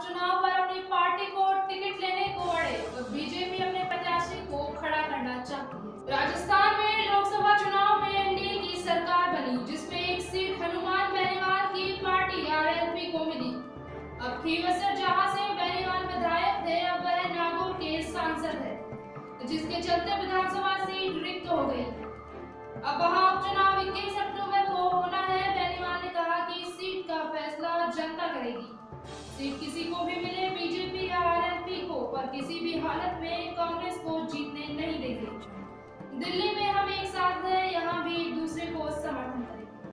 चुनाव पर अपनी पार्टी को टिकट लेने को अड़े तो बीजेपी अपने प्रत्याशी को खड़ा करना चाहती है। राजस्थान में लोकसभा चुनाव में एनडीए की सरकार बनी, जिसमें एक सीट हनुमान बेनीवाल की पार्टी आर को मिली। अब खीवसर जहाँ से बेनीवाल विधायक थे, अब वह नागौर के सांसद है, जिसके चलते विधानसभा सीट जनता करेगी। सीट किसी को भी मिले, बीजेपी या आरएलपी को, पर किसी भी हालत में कांग्रेस को जीतने नहीं देगी। दिल्ली में